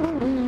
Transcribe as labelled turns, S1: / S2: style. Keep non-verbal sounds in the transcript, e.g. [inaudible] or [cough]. S1: Mm-hmm. [laughs]